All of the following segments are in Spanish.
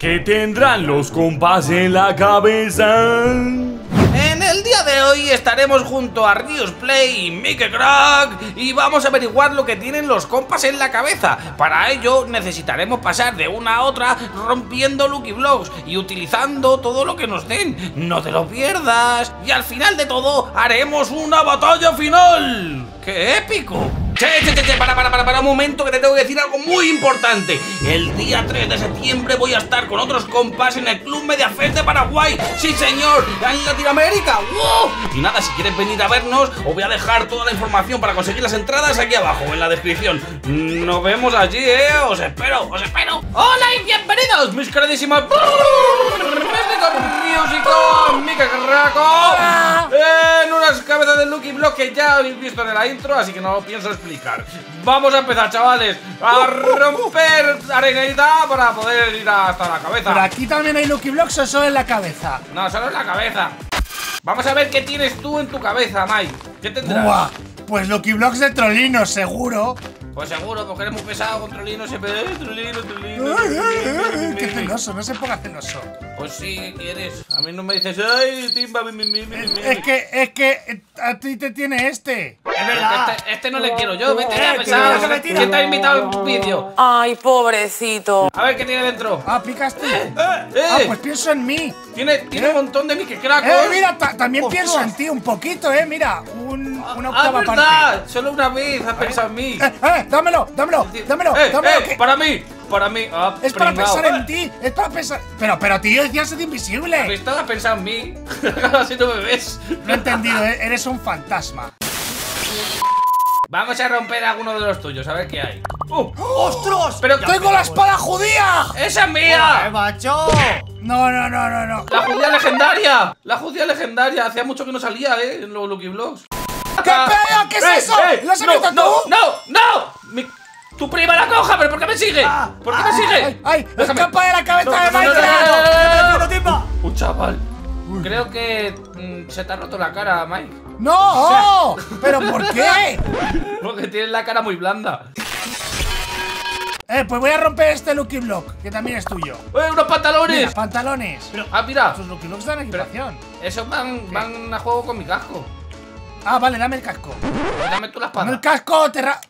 ¿Qué tendrán los compas en la cabeza? En el día de hoy estaremos junto a Rios Play y Mickey Crack y vamos a averiguar lo que tienen los compas en la cabeza. Para ello necesitaremos pasar de una a otra rompiendo Lucky Blocks y utilizando todo lo que nos den. No te lo pierdas. Y al final de todo haremos una batalla final. ¡Qué épico! Che, che, che, para, para, para, para un momento que te tengo que decir algo muy importante. El día 3 de septiembre voy a estar con otros compas en el Club Mediafest de Paraguay. Sí, señor, en Latinoamérica. ¡Wow! Y nada, si quieres venir a vernos, os voy a dejar toda la información para conseguir las entradas aquí abajo, en la descripción. Nos vemos allí, eh. Os espero, os espero. Hola y bienvenidos, mis queridísimos. Músico, Mica Carraco. En unas cabezas de Lucky Block que ya habéis visto en la intro, así que no lo pienso explicar. Vamos a empezar, chavales, a romper arenita para poder ir hasta la cabeza. Pero aquí también hay Lucky Blocks o solo en la cabeza. No, solo en la cabeza. Vamos a ver qué tienes tú en tu cabeza, Mike. ¿Qué tendrás? Buah, pues Lucky Blocks de Trolino, seguro. Pues seguro, porque eres muy pesado con Trolino, siempre. eh, Trolino, Trolino. Trolino, celoso, no se ponga celoso. Pues sí, ¿qué quieres? A mí no me dices, ay, timba, mi, mi, mi, mi, mi". Es que, es que eh, a ti te tiene este. Es verdad. Este, este no le quiero yo, vete Eh, ya, que pesado. que me tira. ¿Quién te ha invitado al vídeo? Ay, pobrecito. A ver qué tiene dentro. Ah, picaste. ¡Eh! Ah, pues pienso en mí. Tiene, tiene un montón de Mickey Cracos. Eh, mira, ta- también Ostras. pienso en ti un poquito, eh, mira. Un, una Ah, octava parte. verdad. Solo una vez has pensado en mí. Eh, eh, dámelo, dámelo, dámelo, Eh, dámelo. eh, que- para mí, para mí. Ah, es para pringao. pensar en ti, es para pensar. Pero, pero tío, decías de ¿Has invisible. visto? Has pensado en mí. Así no me ves. No he entendido, eh, eres un fantasma. Vamos a romper alguno de los tuyos, a ver qué hay. ¡Uh! ¡Ostras! Pero ¡Tengo la espada judía! ¡Esa es ¡Eh, mía! macho! No, no, no, no, no. ¡La judía legendaria! ¡La judía legendaria! Hacía mucho que no salía, ¿eh? En los Lucky Vlogs. ¿Qué pedo? ¿Qué es eso? ¿Lo has ¡Eh, no, abierto no, tú? ¡No! ¡No! Mi- ¡Tu prima la coja! ¿Pero por qué me sigue? Ah, ¿Por qué me sigue? ¡Ay, ay! Déjame. ¡Escapa de la cabeza No, de no, no, no! Un chaval. Creo que mm, se te ha roto la cara, Mike. ¡No! ¿Pero por qué? Porque tienes la cara muy blanda. Eh, pues voy a romper este Lucky Block, que también es tuyo. ¡Eh, unos pantalones! Mira, pantalones. ah, mira. Esos Lucky Blocks dan equipación. Esos van, van a juego con mi casco. Ah, vale, dame el casco. Pues Dame tú la Dame el espada. casco, te ra-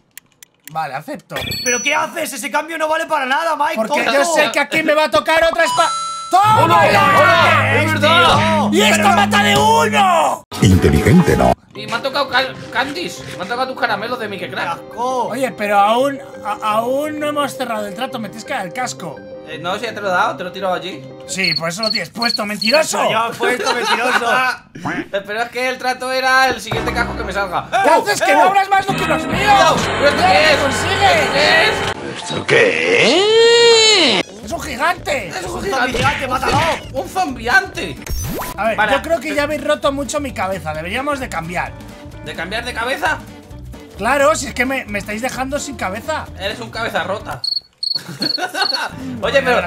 Vale, acepto. ¿Pero qué haces? Ese cambio no vale para nada, Mike. Porque tonto. yo sé que aquí me va a tocar otra espada. ¡Toma! ¡Hola! ¡Hola! ¡Es verdad! ¡Y esto mata de uno! Inteligente, ¿no? Y me han tocado candies. Me han tocado tus caramelos de Mickey Crack. Oye, pero aún, a- aún no hemos cerrado el trato. Me tienes que dar el casco. Eh, no, si ya te lo he dado, te lo he tirado allí. Sí, por eso lo tienes puesto, mentiroso. Eso ya he puesto mentiroso. Pero es que el trato era el siguiente casco que me salga. ¿Qué haces? ¡Que no abras más Lucky Blocks míos! ¿Pero esto ¡Mira qué lo que es? consigue! ¿Esto qué es? ¡Es un gigante! Es un zombiante, mátalo. Un zombiante. A ver, Vale. yo creo que ya habéis roto mucho mi cabeza. Deberíamos de cambiar. ¿De cambiar de cabeza? Claro, si es que me, me estáis dejando sin cabeza. Eres un cabeza rota. Oye, pero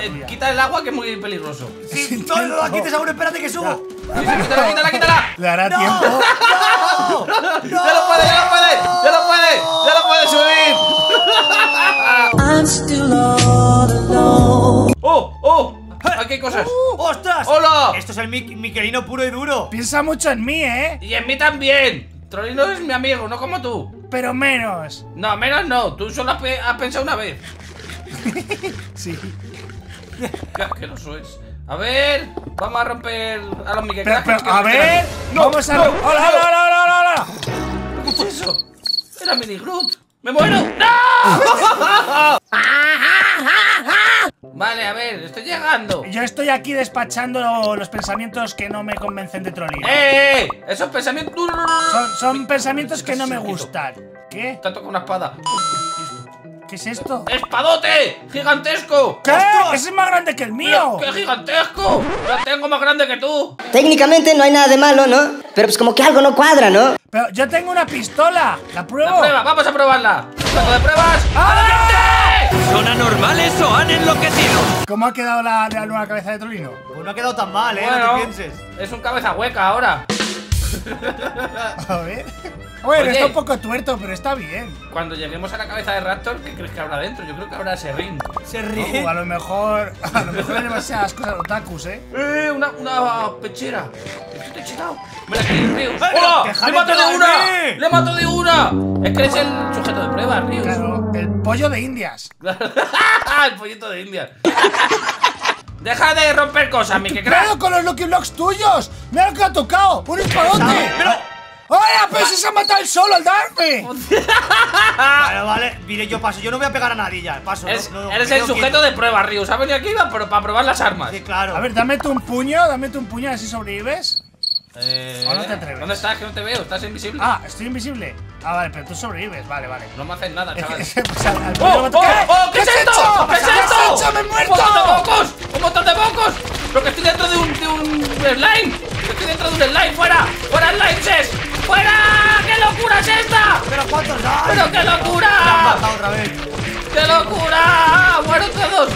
eh, quita el agua que es muy peligroso. Si no no la quites aún, espérate que subo. Sí, sí, quítala, quítala, quítala. Le hará ¡No! tiempo. ¡No! ¡Ya lo puede, ya lo puede! ¡Ya lo puede! ¡Ya lo puede subir! ¡Oh! ¡Oh! Aquí hay cosas. ¡Ostras! ¡Hola! Esto es el mic miquelino puro y duro. Piensa mucho en mí, ¿eh? Y en mí también. Trolino es mi amigo, no como tú. Pero menos. No, menos no. Tú solo has pensado una vez. Sí. Qué asqueroso es. A ver, vamos a romper a los Mickey Pero, pero, que a ver. No, vamos a. no, rom- ¡Hola, hola, hola, hola, hola, hola! ¿Qué es eso? Era Mini Groot. ¡Me muero! ¡No! vale, a ver, estoy llegando. Yo estoy aquí despachando los pensamientos que no me convencen de Trolino. ¡Eh! eh! Esos pensamientos. Son, son pensamientos que no me gustan. ¿Qué? Te ha tocado una espada. ¿Qué es esto? ¡Espadote! ¡Gigantesco! ¿Qué? Ese es más grande que el mío. ¡Qué gigantesco! ¡Lo tengo más grande que tú! Técnicamente no hay nada de malo, ¿no? Pero pues como que algo no cuadra, ¿no? Pero yo tengo una pistola. ¿La pruebo? La prueba, vamos a probarla. ¿Saco de pruebas? ¡Ah! ¿Son anormales o han enloquecido? ¿Cómo ha quedado la, la nueva cabeza de Trolino? Pues no ha quedado tan mal, eh, no Bueno, te pienses. es un cabeza hueca ahora. A ver. Bueno, Oye, está un poco tuerto, pero está bien. Cuando lleguemos a la cabeza de Raptor, ¿qué crees que habrá dentro? Yo creo que habrá ese ring. Se ríe. O a lo mejor. A lo mejor hay demasiadas cosas otakus, ¿eh? ¡Eh! Una, una pechera. Estoy chetado. Mira aquí, Rius. pero ¡Hola! ¡Le mato de una! ¡Le mato de una! Es que eres el sujeto de prueba, Rius. Claro, el pollo de Indias. el pollito de India. Deja de romper cosas, mi que ¡Cuidado crack. con los Lucky Blocks tuyos! ¡Mira lo que ha tocado! ¡Un espadote! Pero. ¡Hola! ¡Pero si se ha matado el solo al darme! Vale, vale. Mire, yo paso. Yo no voy a pegar a nadie ya. Paso. Es- no, no, eres el sujeto quieto. de prueba, Rius. Ha venido aquí para, para probar las armas. Sí, claro. A ver, dame tú un puño, dame tú un puño, así sobrevives. Eh, ¿O no te atreves? ¿Dónde estás? Que no te veo. ¿Estás invisible? Ah, estoy invisible. Ah, vale, pero tú sobrevives, vale, vale. No me haces nada, chaval. Pues al- al ¡Oh, oh, a oh! ¿Qué es has esto? hecho? ¿Qué es ¿Qué esto? has hecho? ¡Me he muerto! ¡Un montón de mocos! ¡Un montón de mocos! ¡Pero que estoy dentro de un, de un slime! ¡Que estoy dentro de un slime! ¡Fuera! ¡Fuera slimeses! ¡Fuera! ¡Qué locura es esta! Pero cuántos hay. ¡Pero qué Me han locura! otra vez. ¡Qué locura! ¡Muero todos!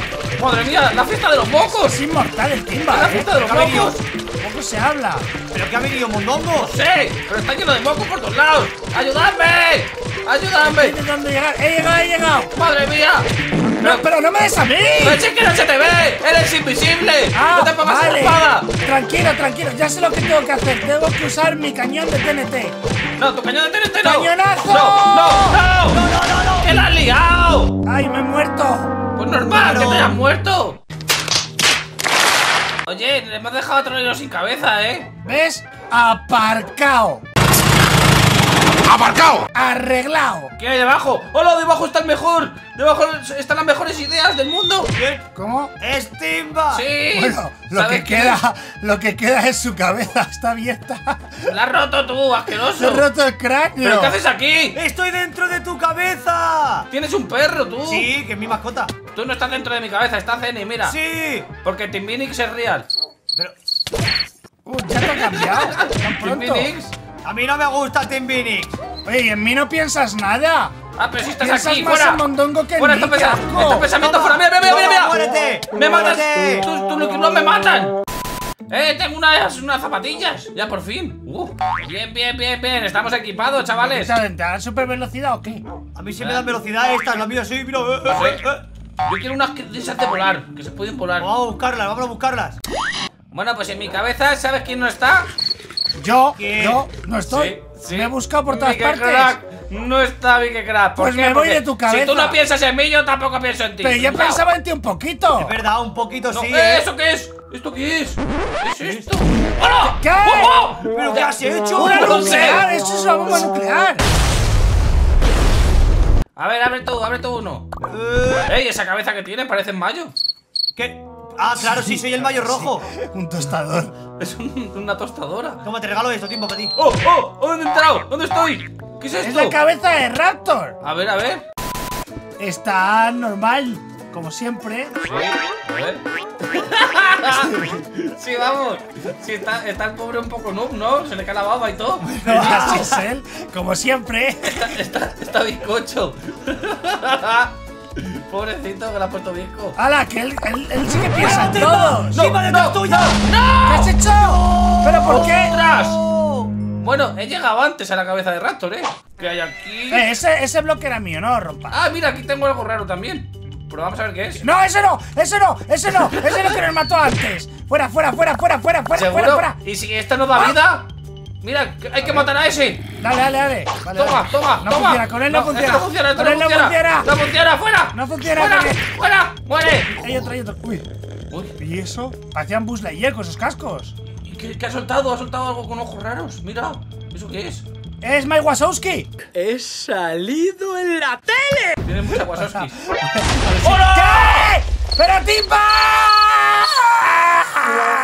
¡Madre mía! ¡La fiesta de los mocos! Es inmortal el ¡La timba, ¿eh? fiesta de los ¿Qué mocos! Poco se habla. Pero que ha venido mondongo. ¡Sí! ¡Pero está lleno de mocos por todos lados! ¡Ayudadme! Estoy ¡Ayudadme! intentando llegar. ¡He llegado, he llegado! ¡Madre mía! No, pero no me des a mí. ¡Pero si es que no se te ve! ¡Eres invisible! Ah, ¡No te pongas vale. la espada! Tranquilo, tranquilo. Ya sé lo que tengo que hacer. Tengo que usar mi cañón de TNT. ¡No, tu cañón de TNT no! ¡Cañonazo! ¡No, no, no! ¡No, no, no, no! ¡Que la has liado! ¡Ay, me he muerto! Pues normal, que te hayas muerto. Oye, le hemos dejado a Trolero sin cabeza, ¿eh? ¿Ves? Aparcao. ¡Aparcado! Arreglado. ¿Qué hay debajo? ¡Hola! ¡Debajo está el mejor! ¡Debajo están las mejores ideas del mundo! ¿Quién? ¿Cómo? ¡Es Timba! ¡Sí! Bueno, lo ¿Sabes que queda, lo que queda es su cabeza, está abierta. ¡La has roto tú, Se asqueroso! ha roto el cráneo. ¿Pero qué haces aquí? ¡Estoy dentro de tu cabeza! Tienes un perro, tú. Sí, que es mi mascota. Tú no estás dentro de mi cabeza, estás Zenny, mira. Sí. Porque Timbinix es real. Pero Uh, ya te ha cambiado. Tan pronto. A mí no me gusta Tim Phoenix. Oye, ¿y en mí no piensas nada. Ah, pero si estás Piensas aquí, más fuera. en Mondongo que en fuera mí, estos, pensamientos Toma, fuera. Mira, mira, mira, mira. muérete, Me matas. Tus tus Lucky Block me matan. Eh, tengo unas, unas zapatillas. Ya por fin. Uh, bien, bien, bien, bien. Estamos equipados, chavales. ¿Te dan super velocidad o qué? A mí sí me dan velocidad estas, la mía sí, mira. eh, eh, eh, eh. Yo quiero unas que- de esas de volar, que se pueden volar. Vamos a buscarlas, vamos a buscarlas. Bueno, pues en mi cabeza, ¿sabes quién no está? Yo, ¿Qué? yo no estoy. Sí, Me he buscado por todas partes. Crack no está Vicky Crack. ¿Por Pues qué? me voy Porque de tu cabeza. Si tú no piensas en mí, yo tampoco pienso en ti. Pero yo Cuidado. pensaba en ti un poquito. Es verdad, un poquito No, sí, eh. ¿Eso qué es? ¿Esto qué es? ¿Qué es esto? ¡Hola! ¿Qué? ¡Oh, oh! ¿Pero qué has hecho? ¡Una No nuclear! sé. ¡Eso es una bomba nuclear! A ver, abre tú, abre tú uno. Eh, ¡Ey, esa cabeza que tiene parece en mayo! ¿Qué? Ah, claro, sí, soy el mayo rojo. Un tostador. Es un- una tostadora. Toma, te regalo esto, tiempo para ti. ¡Oh, oh! oh, ¿Dónde he entrado? ¿Dónde estoy? ¿Qué es Es esto? la cabeza de Raptor. A ver, a ver. Está normal, como siempre. Sí, a ver. sí, vamos. Sí, está, está el pobre un poco noob, ¿no? Se le cae la baba y todo. Así es él, como siempre. Está, está, está bizcocho. Pobrecito que le ha puesto bizco. ¡Hala! Que él, él, él sí que piensa en ¡Timba! todos. ¡Timba detrás tuya! ¿Qué has hecho? ¿Pero por qué? ¡Ostras! Bueno, he llegado antes a la cabeza de Raptor, ¿eh? ¿Qué hay aquí? Eh, ese, ese bloque era mío, no rompa. Ah, mira, aquí tengo algo raro también. Pero vamos a ver qué es. No, ese no, ese no, ese no, ese no que nos mató antes. Fuera, fuera, fuera, fuera, fuera, fuera, ¿Seguro? fuera, fuera. ¿Y si esto no da vida? Mira, hay que matar a ese. Dale, dale, dale. Vale, Toma, dale. toma, No toma. funciona, con él no, esto funciona. no funciona, esto con él no no funciona. funciona. No funciona, fuera. No funciona Fuera, fuera, muere. Hay otro, hay otro. Uy, Uy, ¿y eso? Parecían Buzz Lightyear con esos cascos. ¿y ¿qué, qué ha soltado? Ha soltado algo con ojos raros. Mira, ¿eso qué es? Es Mike Wazowski. He salido en la tele. Tiene mucha Wazowski. ¿Qué? ¡Pero Timba!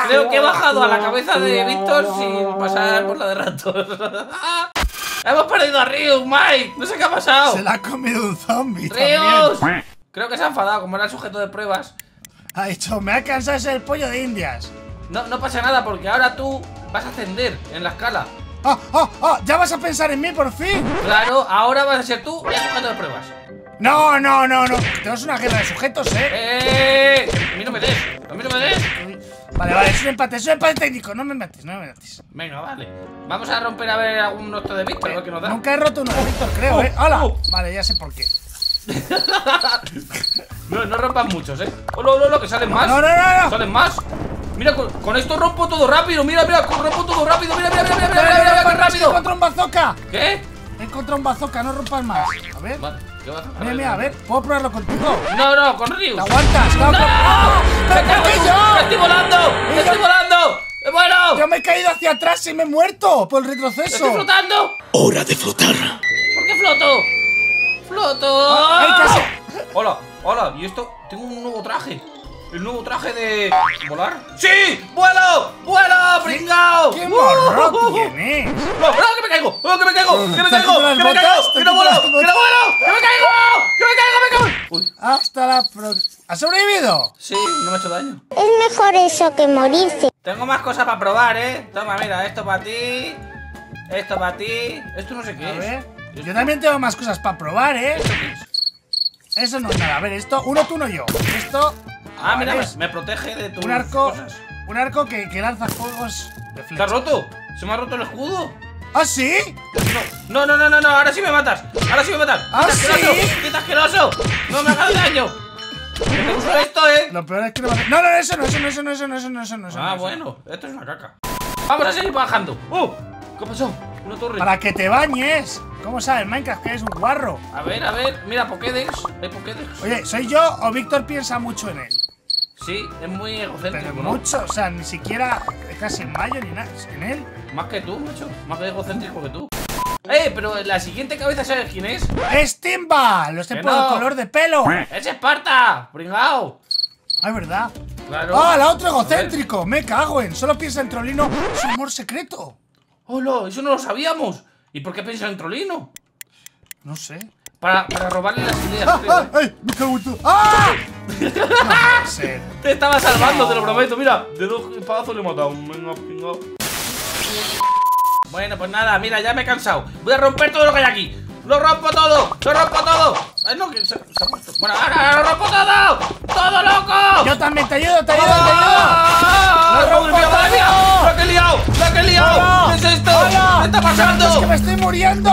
Creo que he bajado a la cabeza de Víctor sin pasar por la de Raptor. Hemos perdido a Ryu, Mike. No sé qué ha pasado. Se la ha comido un zombie también. Creo que se ha enfadado, como era el sujeto de pruebas. Ha dicho, me ha cansado de ser el pollo de Indias. No, no pasa nada porque ahora tú vas a ascender en la escala. ¡Oh, oh, oh! ¿Ya vas a pensar en mí por fin? Claro, ahora vas a ser tú el sujeto de pruebas. No, no, no, no. Tenemos una guerra de sujetos, ¿eh? ¡Eh! A mí no me des, a mí no me des. Vale, vale, es un empate, es un empate técnico. No me mates, no me mates. Venga, vale. Vamos a romper a ver algún otro de Víctor, a ver qué nos da. Nunca he roto uno de Víctor, creo, Oh, ¿eh? ¡Hala! oh. Vale, ya sé por qué. No, no rompan muchos, ¿eh? ¡Oh, no, no, no, que salen más! No, no, no, no. ¡Salen más! Mira, con, con esto rompo todo rápido. Mira, mira, rompo todo rápido. Mira, mira, mira, mira, mira, mira, mira, qué vale, es que He rápido. encontrado un bazooka. ¿Qué? He encontrado un bazooka, no rompas más. A ver. Vale, ¿qué? Mira, mira, a ver, ¿puedo probarlo contigo? No, no, con Rius. ¿Te aguantas? ¡No! No, ¡Ah! ¿Pero ¡Me yo? ¡Estoy volando! Yo- ¡Estoy volando! ¡Eh, ¡Bueno! Yo me he caído hacia atrás y me he muerto por el retroceso. ¡Estoy flotando! Hora de flotar. ¿Por qué floto? ¡Floto! Ah, ay, casi. Hola, hola, ¿y esto? Tengo un nuevo traje. El nuevo traje de. ¿Volar? ¡Sí! ¡Vuelo! ¡Vuelo! ¡Pringao! ¡Qué morro tienes! ¡No, no, que me caigo! ¡No, que me caigo! ¡Que me caigo! ¡Que me caigo! ¡Que no vuelo! ¡Que no vuelo! ¡Que me caigo! ¡Que me caigo! ¡Que me caigo! Uy. Hasta la próxima. ¿Has sobrevivido? Sí, no me ha hecho daño. Es mejor eso que morirse. Tengo más cosas para probar, ¿eh? Toma, mira, esto para ti. Esto para ti. Esto no sé qué A es. ver. Yo también tengo más cosas para probar, ¿eh? ¿Esto qué es? Eso no es nada. A ver, esto, uno tú, uno yo. Esto. Ah, mira, me, es me protege de tus un arco. cosas. Un arco que, que lanza fuegos de ¿Se ha flecha. roto? ¿Se me ha roto el escudo? ¿Ah, sí? No, no, no, no, no, ahora sí me matas. Ahora sí me matas. ¿Ah, ¡Quita asqueroso! sí? ¡Quita asqueroso! ¡No me hagas daño! Te uso esto, ¿eh? Lo peor es que no va a- No, no, eso no, eso no, eso no, eso no, eso no, eso no. Ah, eso no. bueno, esto es una caca. Vamos a seguir bajando. ¡Uh! ¿Qué pasó? Una torre. Para que te bañes. ¿Cómo sabes, Minecraft, que eres un guarro? A ver, a ver, mira, Pokédex. Hay Pokédex. Oye, ¿soy yo o Víctor piensa mucho en él? Sí, es muy Pero egocéntrico, ¿no? mucho, o sea, ni siquiera casi en mayo ni nada. En él. Más que tú, macho. Más egocéntrico que tú. ¡Eh! Pero la siguiente cabeza, ¿sabes quién es? ¡Es Timba! Lo sé Que por no. el color de pelo. ¡Es Esparta! ¡Pringao! Ah, es verdad. Claro. ¡Ah, la otro egocéntrico! Me cago en. Solo piensa en Trolino su amor secreto. ¡Hola! Eso no lo sabíamos. ¿Y por qué piensa en Trolino? No sé. Para, para robarle las ideas, ¡Ah, creo, ah, ¿eh? ¡Ay! ¡Me cago en tu! ¡Ah! Ser. Te estaba salvando, te lo prometo. Mira, de dos espadazos le he matado. Venga, venga. Bueno, pues nada, mira, ya me he cansado. Voy a romper todo lo que hay aquí. ¡Lo rompo todo! ¡Lo rompo todo! Ay, no, que se, se ha puesto. Bueno, ahora lo rompo todo. ¡Todo loco! Yo también te ayudo, te ayudo, te ayudo. ¡Ah! ¡Lo ¡Madre mía, rompo todo! ¡La que he liado! ¡La que he liado! ¿Qué es esto? ¡Hola! ¿Qué está pasando? ¡Es que me estoy muriendo!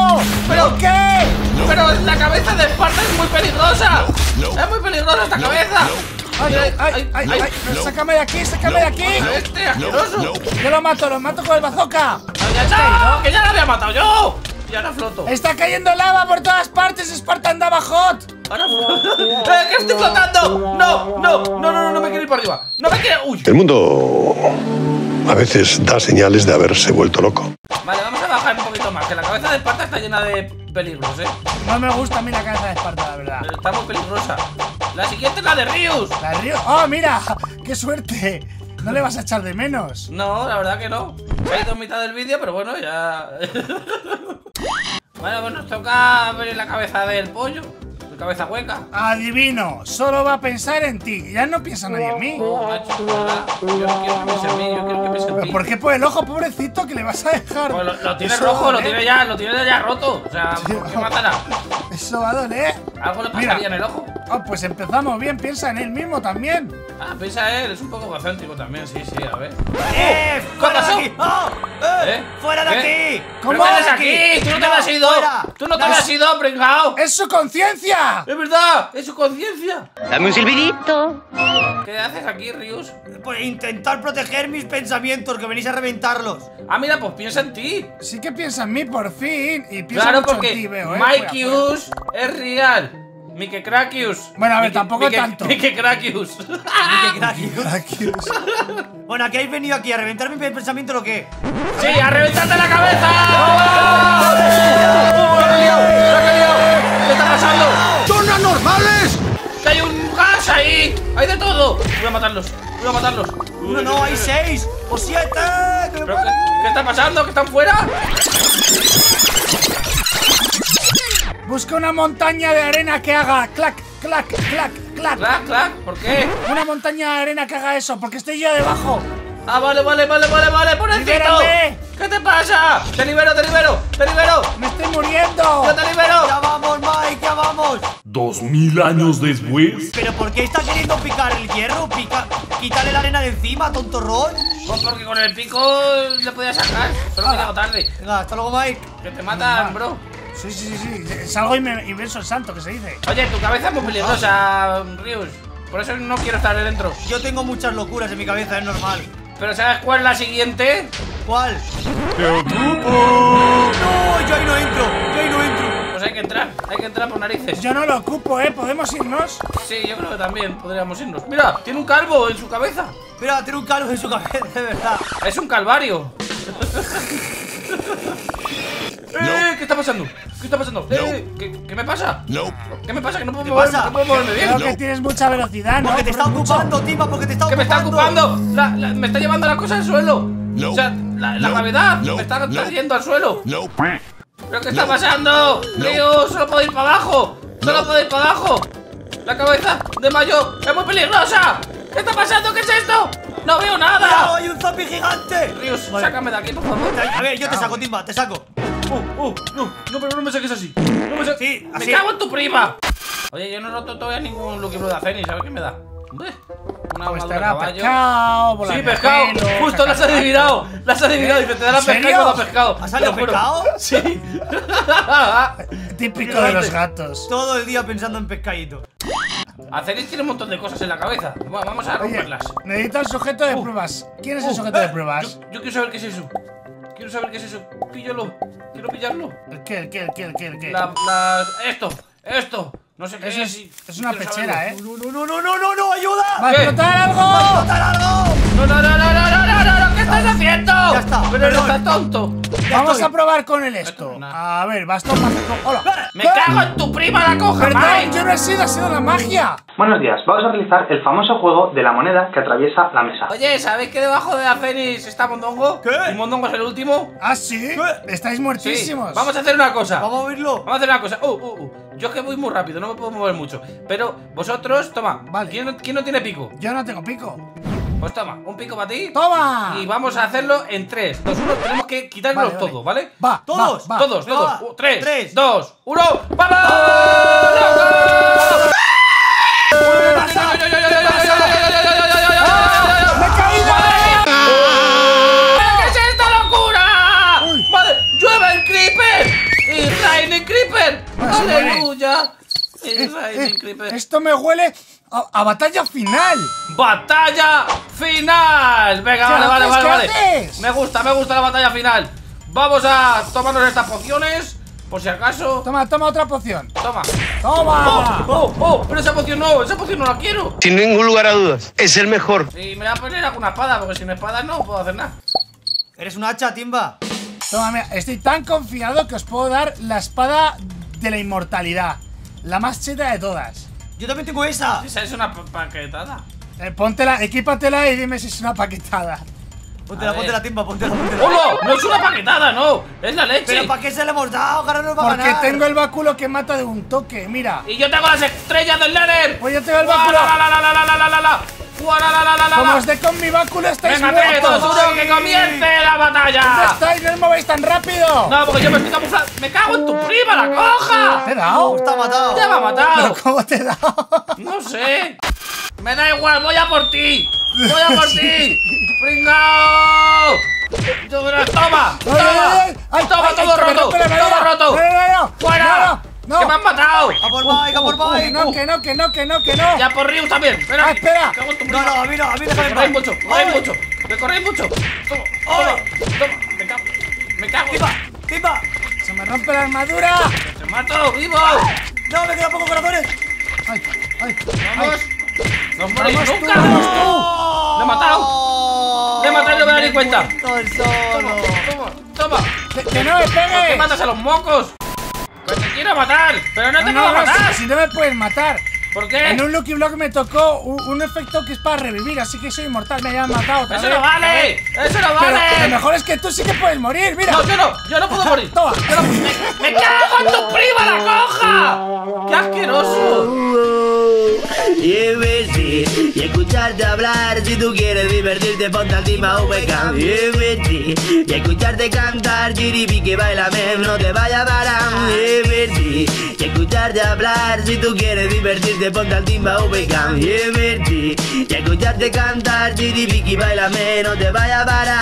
Pero- ¿Por qué? Pero la cabeza de Esparta es muy peligrosa. Es muy peligrosa esta cabeza. ¡Ay, ay, ay, ay, ay! ¡Sácame de aquí, sácame de aquí! Este asqueroso. Yo lo mato, lo mato con el bazooka. No, ya está, que ya lo había matado yo. Y ahora floto. Está cayendo lava por todas partes, Sparta andaba hot. Ahora floto. ¡Eh, que estoy flotando! No, no, no, no, no, no me quiero ir para arriba. No me quiero. Uy. El mundo a veces da señales de haberse vuelto loco. Vale, vamos bajar un poquito más. Que la cabeza de Esparta está llena de peligros, eh. No me gusta a mí la cabeza de Esparta, la verdad. Pero está muy peligrosa. La siguiente es la de Rius. La río. ¡Oh, mira! ¡Qué suerte! No le vas a echar de menos. No, la verdad que no. Ha ido en mitad del vídeo, pero bueno, ya. bueno, pues nos toca ver la cabeza del pollo. Cabeza hueca. Adivino, solo va a pensar en ti. Ya no piensa nadie en mí. Oh, macho. Yo no quiero que piense en mí, yo quiero que piense en ¿Pero ti. por qué por el ojo, pobrecito, que le vas a dejar? Pues lo, lo tiene Eso rojo, lo doler. tiene ya, lo tiene ya roto. O sea, Sí, ¿por qué no. matará? Eso va a doler. Algo le Mira. pasaría en el ojo. Oh, pues empezamos bien, piensa en él mismo también. Ah, piensa él, es un poco egocéntrico también, sí, sí, a ver. ¡Eh! ¿Qué ¡Fuera pasó? de aquí! ¡Ah! ¡Eh! ¿Eh? ¡Fuera de ¿Qué? aquí! ¿Cómo? ¿Pero qué haces ¡Fuera de aquí? ¡Tú no te habías ido! fuera. ¡Tú no te No. habías ido, pringao! ¡Es su conciencia! ¡Es verdad! ¡Es su conciencia! Dame un silbidito. ¿Qué haces aquí, Rius? Por intentar proteger mis pensamientos, que venís a reventarlos. Ah, mira, pues piensa en ti. Sí que piensa en mí, por fin. Y piensa Claro, mucho porque en ti, veo, ¿eh? Fuera. Mikeus es real. Mike Krakius. Bueno, a ver, Mike- tampoco Mike- tanto. Mike Krakius. Crack. Aquí. Bueno, ¿a qué habéis venido aquí? ¿A reventar mi pensamiento o qué? ¡Sí, a reventarte la cabeza! ¡Oh! ¡La que liado! ¡La que he liado! ¿Qué está pasando? ¡Son anormales! ¡Que hay un gas ahí! ¡Hay de todo! Voy a matarlos. Voy a matarlos. ¡No, no! ¡Hay seis! ¡O siete! ¡Que me ¿Pero muero! qué, qué está pasando? ¿Que están fuera? Busca una montaña de arena que haga clac, clac, clac, clac. Clac, clac. ¿Por qué? Una montaña de arena que haga eso, porque estoy yo debajo. Ah, vale, vale, vale, vale, vale. ¡Pobrecito! ¿Qué te pasa? ¡Te libero, te libero! ¡Te libero! ¡Me estoy muriendo! ¡Yo te libero! ¡Ya vamos, Mike! ¡Ya vamos! Dos mil años después. ¿Pero por qué está queriendo picar el hierro? Pica... quítale la arena de encima, tontorrón. Pues porque con el pico le podía sacar. Solo que llego tarde. Venga, hasta luego, Mike. Que te matan, bro. Sí, sí, sí, sí. Salgo y me y beso el santo, que se dice. Oye, tu cabeza es muy peligrosa, Rius. Por eso no quiero estar dentro. Yo tengo muchas locuras en mi cabeza, es normal. Pero ¿sabes cuál es la siguiente? ¿Cuál? No, yo ahí no entro. Yo ahí no entro. Pues hay que entrar. Hay que entrar por narices. Yo no lo ocupo, ¿eh? ¿Podemos irnos? Sí, yo creo que también podríamos irnos. Mira, tiene un calvo en su cabeza. Mira, tiene un calvo en su cabeza, de verdad. Es un calvario. ¡Eh! ¿Qué está pasando? ¿Qué está pasando? ¡Eh! ¿Qué, qué me pasa? ¿Qué me pasa? Que no puedo, ¿Qué mover- pasa? no puedo moverme bien. Creo que tienes mucha velocidad, ¿no? Porque te está ocupando, Timba, porque te está ¿Qué me ocupando. está ocupando? La- la- me está llevando la cosa al suelo. O sea, la, la gravedad me está trayendo al suelo. ¿Pero qué está pasando? Río, solo puedo ir para abajo. Solo puedo ir para abajo. La cabeza de Mayo es muy peligrosa. ¿Qué está pasando? ¿Qué es esto? No veo ¡Cuidado, nada. hay un zombie gigante! Rius, Vale. sácame de aquí, por favor. A ver, yo te saco, Timba, te saco. Oh, oh, no, no, pero no me saques así. No me saques. Sí, me así. cago en tu prima. Oye, yo no he roto todavía ningún Lucky Blue de Azenis, ¿sabes qué me da? Una Pues hará caballo. pescado, Sí, pescado. pelo, Justo las has adivinado. Las has adivinado. Dice, te dará ¿En pescado y serio? no da pescado. ¿Ha salido pescado? Sí. Típico de los gatos. Todo el día pensando en pescadito. Azenis tiene un montón de cosas en la cabeza. Vamos a Oye, romperlas. necesito el sujeto de pruebas. ¿Quién es el Uh, sujeto de eh, pruebas? Yo, yo quiero saber qué es eso. Quiero saber qué es eso. Píllalo. Quiero pillarlo. ¿El qué? ¿El qué? ¿El qué? ¿El qué? El qué? Esto. Esto. No sé qué es. Es, es una pechera, ¿eh? No, no, no, no, no, no, no. ¡Ayuda! ¡Va a explotar algo! ¡Va a explotar algo! No, no, no, no, no, no! no! Estás haciendo? Ya está, Pero no estás tonto. Vamos estoy. a probar con el esto. A ver, bastón mágico. ¡Hola! Me ¿Qué? cago en tu prima la coja, Perdón, Mike. yo no he sido, ha sido la magia. Buenos días, vamos a realizar el famoso juego de la moneda que atraviesa la mesa. Oye, ¿sabéis que debajo de Azenis está Mondongo? ¿Qué? ¿Y Mondongo es el último? ¿Ah, sí? Estáis Sí. muertísimos. Vamos a hacer una cosa. Vamos a oírlo. Vamos a hacer una cosa. Uh, uh, uh. Yo es que voy muy rápido, no me puedo mover mucho. Pero vosotros, toma. Vale. ¿Quién, no- quién no tiene pico? Yo no tengo pico. Pues toma, un pico para ti. ¡Toma! Y vamos a hacerlo en 3, 2, 1. Tenemos que quitárnoslos Vale, vale. todos, ¿vale? Va, Todos, va, va. Todos, venga, todos. va. 3, Tres. 2, 1. ¡Vamos! Creeper. Aleluya. Eh, Lightning eh, Creeper. esto me huele a, a batalla final. ¡Batalla final! Venga, ¿Qué vale, vale, vale, ¿Qué vale. haces? Me gusta, me gusta la batalla final. Vamos a tomarnos estas pociones. Por si acaso. Toma, toma otra poción. Toma. ¡Toma! ¡Oh, oh! Pero esa poción no, esa poción no la quiero. Sin ningún lugar a dudas, es el mejor. Y me voy a poner alguna espada, porque sin espada no puedo hacer nada. Eres un hacha, Timba. Toma, mira, estoy tan confiado que os puedo dar la espada de la inmortalidad. La más cheta de todas. Yo también tengo esa. Esa es una paquetada. Eh, póntela, equípatela y dime si es una paquetada. Póntela, póntela, timba, póntela, póntela. ¡Hola! ¡No es una paquetada, no! ¡Es la leche! ¿Pero para qué se le hemos dado? Ahora Porque tengo el báculo que mata de un toque, mira. ¡Y yo tengo las estrellas del Nether! Pues yo tengo el báculo. ¡La, la, la, la, la, la, la, la! La! ¡Guau, la, la, la, la, la, Como os dé con mi báculo estáis ¡Venga, 3, 2, muertos. 1, que comience la ¿Dónde batalla! estáis? ¡No os movéis tan rápido! No, porque yo me estoy camuflando. ¡Me cago en tu prima, la coja! ¿Te he dado? Está matado. ¡Ya me ha matado! ¿Pero cómo te he dado? No sé. Me da igual, voy a por ti. Voy a por ti. ¡Pringao! ¡Toma! ¡Ay, ay, ¡Toma! ¡Toma, todo roto! rompe la ¡Todo madera! roto! ¡No, no, no! ¡Fuera! ¡No, no! ¡Que me han matado! A por Mike, a por Que Mike. no, que no, que no, que no, que no. ¡Ya por Rius también! ¡Espera! Ah, espera. Me No, no, a mí no, a mí Me déjame en corréis mucho, me corréis mucho, me corréis mucho. Toma, toma, toma, me cago, me cago. Timba, Timba. ¡Se me rompe la armadura! ¡Te mato, vivo! No, me quedan pocos corazones. ¡Ay, ay! ¡Vamos! ¡No moréis ¡Vamos tú, nunca! vamos tú! ¡Le he matado! ¡Le he matado y no me doy cuenta! ¡Toma, solo. toma, toma! ¡Que, que no me ¿Por qué pegues! matas a los mocos? ¡Que te quiero matar! ¡Pero no te No, puedo no, matar! si, si no me puedes matar. ¿Por qué? En un Lucky Block me tocó un, un efecto que es para revivir, así que soy inmortal. Me hayan matado otra ¡Eso vez. no vale! ¡Eso no Pero lo vale! mejor es que tú sí que puedes morir, mira. No, yo no, yo no puedo morir. Toma. Yo no- ¡Me, me cago en tu prima la coja! ¡Qué asqueroso! Y escucharte hablar si tú quieres divertirte, ponte al timba VK. Y escucharte cantar, chiripi que bailame, no te vaya para Y escucharte hablar si tú quieres divertirte, ponte al timba VK. Y escucharte cantar, chiripi que bailame, no te vaya para